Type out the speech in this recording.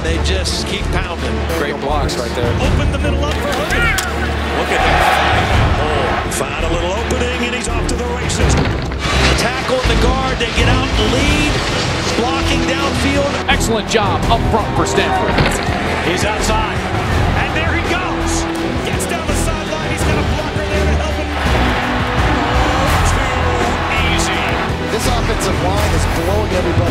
and they just keep pounding. Great blocks right there. Open the middle up for Hogan. Look at that. Oh, Find a little opening, and he's off to the races. The tackle and the guard, they get out and lead. Blocking downfield. Excellent job up front for Stanford. He's outside. And there he goes. Gets down the sideline. He's got a blocker there to help him. Oh, too easy. This offensive line is blowing everybody.